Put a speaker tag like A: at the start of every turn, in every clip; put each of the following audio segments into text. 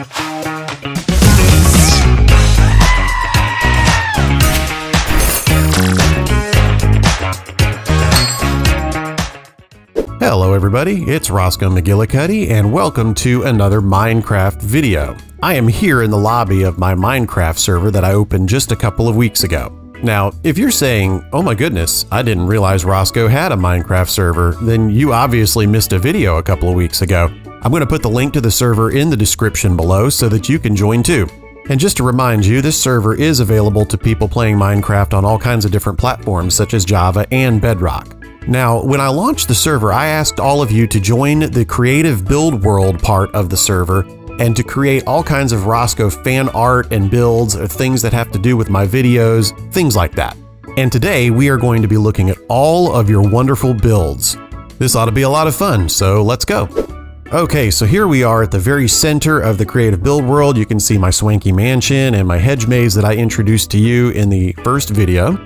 A: Hello everybody, it's Roscoe McGillicuddy and welcome to another Minecraft video. I am here in the lobby of my Minecraft server that I opened just a couple of weeks ago. Now, if you're saying, oh my goodness, I didn't realize Roscoe had a Minecraft server, then you obviously missed a video a couple of weeks ago. I'm going to put the link to the server in the description below so that you can join too. And just to remind you, this server is available to people playing Minecraft on all kinds of different platforms such as Java and Bedrock. Now, when I launched the server, I asked all of you to join the creative build world part of the server and to create all kinds of Roscoe fan art and builds or things that have to do with my videos, things like that. And today we are going to be looking at all of your wonderful builds. This ought to be a lot of fun, so let's go. Okay, so here we are at the very center of the creative build world. You can see my swanky mansion and my hedge maze that I introduced to you in the first video.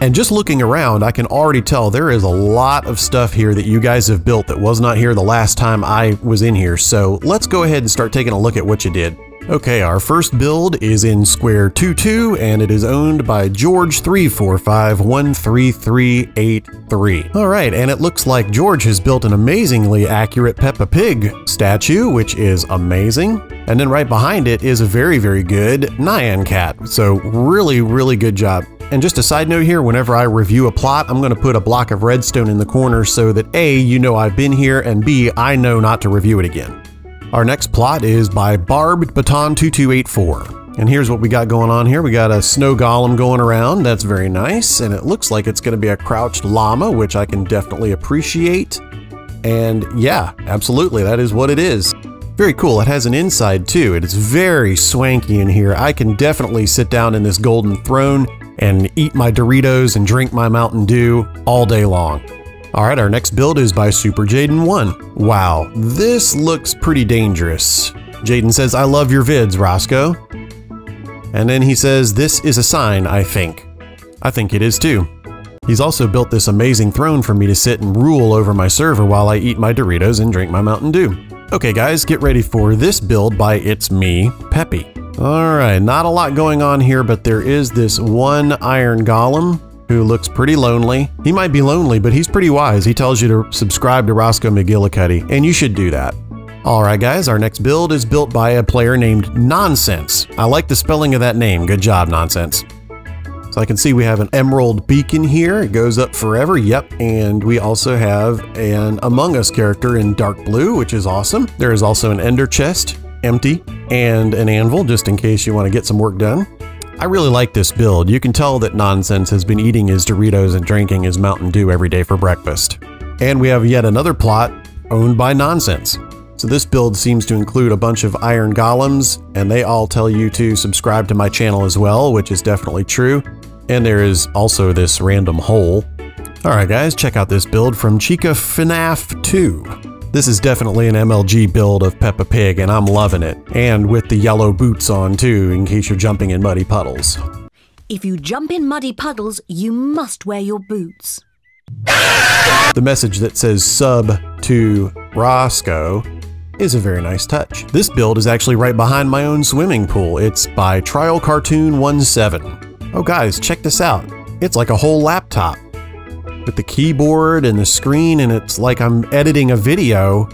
A: And just looking around, I can already tell there is a lot of stuff here that you guys have built that was not here the last time I was in here. So let's go ahead and start taking a look at what you did. Okay, our first build is in Square 22 and it is owned by George345-13383. Alright, and it looks like George has built an amazingly accurate Peppa Pig statue, which is amazing. And then right behind it is a very, very good Nyan cat. So really, really good job. And just a side note here, whenever I review a plot, I'm going to put a block of redstone in the corner so that A, you know I've been here, and B, I know not to review it again. Our next plot is by Barbed Baton 2284. And here's what we got going on here. We got a snow golem going around. That's very nice. And it looks like it's going to be a crouched llama, which I can definitely appreciate. And yeah, absolutely, that is what it is. Very cool. It has an inside too. It is very swanky in here. I can definitely sit down in this golden throne and eat my Doritos and drink my Mountain Dew all day long. All right, our next build is by Super Jaden 1. Wow, this looks pretty dangerous. Jaden says, I love your vids, Roscoe. And then he says, this is a sign, I think. I think it is too. He's also built this amazing throne for me to sit and rule over my server while I eat my Doritos and drink my Mountain Dew. Okay guys, get ready for this build by It's Me, Peppy. Alright, not a lot going on here, but there is this one iron golem who looks pretty lonely. He might be lonely, but he's pretty wise. He tells you to subscribe to Roscoe McGillicuddy, and you should do that. Alright guys, our next build is built by a player named Nonsense. I like the spelling of that name. Good job, Nonsense. So I can see we have an emerald beacon here. It goes up forever. Yep. And we also have an Among Us character in dark blue, which is awesome. There is also an ender chest empty, and an anvil just in case you want to get some work done. I really like this build. You can tell that Nonsense has been eating his Doritos and drinking his Mountain Dew every day for breakfast. And we have yet another plot owned by Nonsense. So this build seems to include a bunch of iron golems, and they all tell you to subscribe to my channel as well, which is definitely true. And there is also this random hole. Alright guys, check out this build from Chica FNAF 2. This is definitely an MLG build of Peppa Pig, and I'm loving it. And with the yellow boots on too, in case you're jumping in muddy puddles.
B: If you jump in muddy puddles, you must wear your boots.
A: The message that says sub to Roscoe is a very nice touch. This build is actually right behind my own swimming pool. It's by Trial Cartoon 17. Oh guys, check this out. It's like a whole laptop with the keyboard and the screen, and it's like I'm editing a video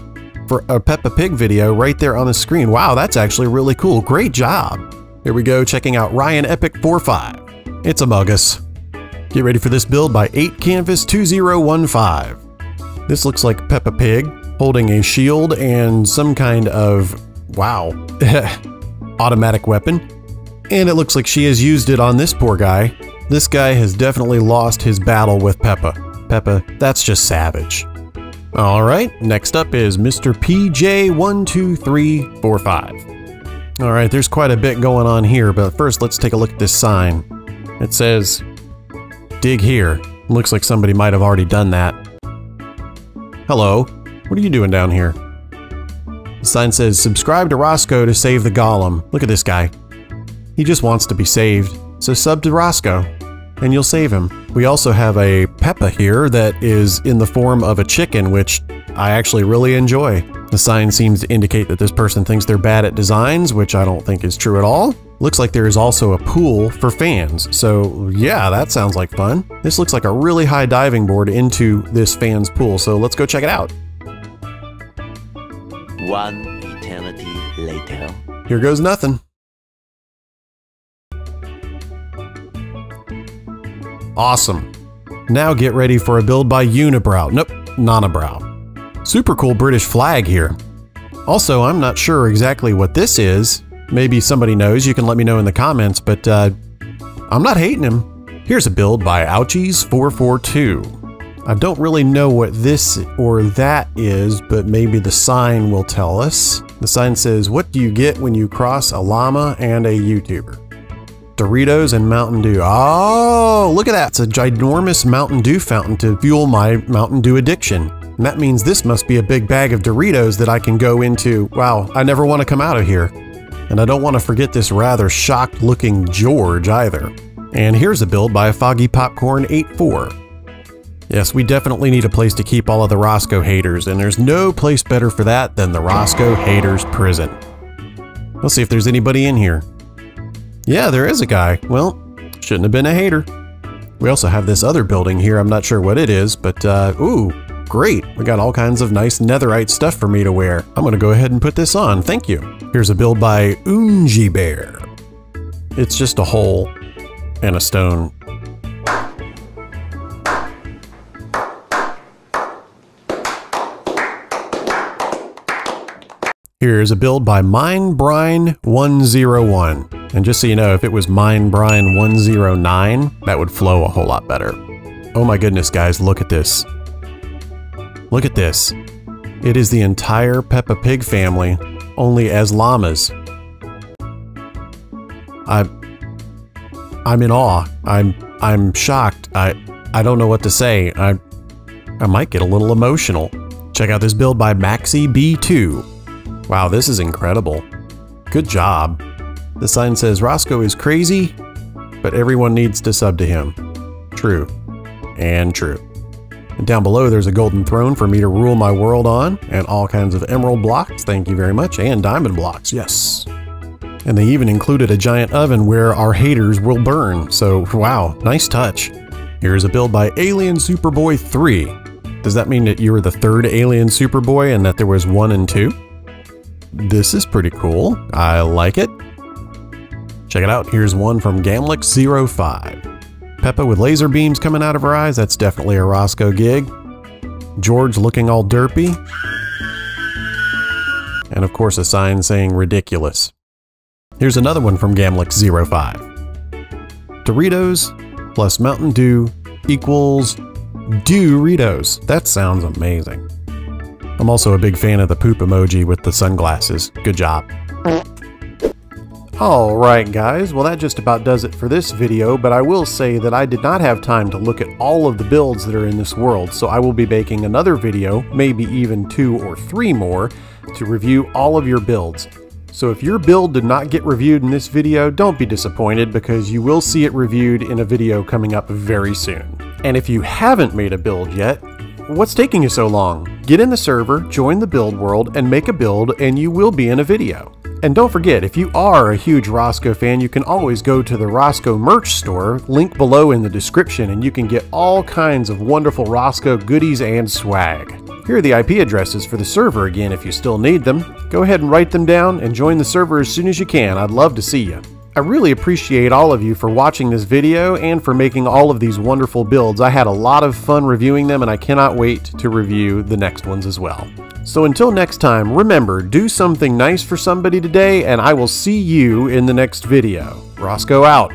A: for a Peppa Pig video right there on the screen. Wow, that's actually really cool. Great job. Here we go, checking out Ryan Epic 45. It's Among Us. Get ready for this build by 8 Canvas 2015. This looks like Peppa Pig holding a shield and some kind of, wow, automatic weapon. And it looks like she has used it on this poor guy. This guy has definitely lost his battle with Peppa. Peppa, that's just savage. Alright, next up is Mr. PJ12345. Alright, there's quite a bit going on here, but first let's take a look at this sign. It says, Dig here. Looks like somebody might have already done that. Hello, what are you doing down here? The sign says, Subscribe to Roscoe to save the golem. Look at this guy. He just wants to be saved, so sub to Roscoe. And you'll save him. We also have a Peppa here that is in the form of a chicken, which I actually really enjoy. The sign seems to indicate that this person thinks they're bad at designs, which I don't think is true at all. Looks like there is also a pool for fans, so yeah, that sounds like fun. This looks like a really high diving board into this fan's pool, so let's go check it out.
C: One eternity later.
A: Here goes nothing. Awesome. Now get ready for a build by Unibrow. Nope, Nanabrow. Super cool British flag here. Also, I'm not sure exactly what this is. Maybe somebody knows, you can let me know in the comments, but uh, I'm not hating him. Here's a build by Ouchies442. I don't really know what this or that is, but maybe the sign will tell us. The sign says, What do you get when you cross a llama and a YouTuber? Doritos and Mountain Dew. Oh, look at that. It's a ginormous Mountain Dew fountain to fuel my Mountain Dew addiction. And that means this must be a big bag of Doritos that I can go into. Wow, I never want to come out of here. And I don't want to forget this rather shocked looking George either. And here's a build by a Foggy Popcorn 84. Yes, we definitely need a place to keep all of the Roscoe haters, and there's no place better for that than the Roscoe Haters Prison. Let's see if there's anybody in here. Yeah, there is a guy. Well, shouldn't have been a hater. We also have this other building here. I'm not sure what it is, but uh, ooh, great. We got all kinds of nice netherite stuff for me to wear. I'm going to go ahead and put this on. Thank you. Here's a build by Unji Bear. It's just a hole and a stone. Here's a build by MineBrine101. And just so you know, if it was mine Brian 109, that would flow a whole lot better. Oh my goodness, guys, look at this. Look at this. It is the entire Peppa Pig family, only as llamas. I, I'm in awe. I'm, I'm shocked. I, I don't know what to say. I, I might get a little emotional. Check out this build by Maxi B2. Wow, this is incredible. Good job. The sign says Roscoe is crazy, but everyone needs to sub to him. True. And true. And down below there's a golden throne for me to rule my world on, and all kinds of emerald blocks, thank you very much, and diamond blocks, yes. And they even included a giant oven where our haters will burn, so wow, nice touch. Here's a build by Alien Superboy 3. Does that mean that you were the third Alien Superboy and that there was one and two? This is pretty cool. I like it. Check it out. Here's one from Gamlex05. Peppa with laser beams coming out of her eyes. That's definitely a Roscoe gig. George looking all derpy. And of course a sign saying ridiculous. Here's another one from Gamlex05. Doritos plus Mountain Dew equals Doritos. That sounds amazing. I'm also a big fan of the poop emoji with the sunglasses. Good job. Alright guys, well that just about does it for this video, but I will say that I did not have time to look at all of the builds that are in this world, so I will be making another video, maybe even two or three more, to review all of your builds. So if your build did not get reviewed in this video, don't be disappointed because you will see it reviewed in a video coming up very soon. And if you haven't made a build yet, What's taking you so long? Get in the server, join the build world, and make a build, and you will be in a video. And don't forget, if you are a huge Roscoe fan, you can always go to the Roscoe merch store, link below in the description, and you can get all kinds of wonderful Roscoe goodies and swag. Here are the IP addresses for the server again if you still need them. Go ahead and write them down and join the server as soon as you can. I'd love to see you. I really appreciate all of you for watching this video and for making all of these wonderful builds. I had a lot of fun reviewing them and I cannot wait to review the next ones as well. So until next time, remember, do something nice for somebody today and I will see you in the next video. Roscoe out.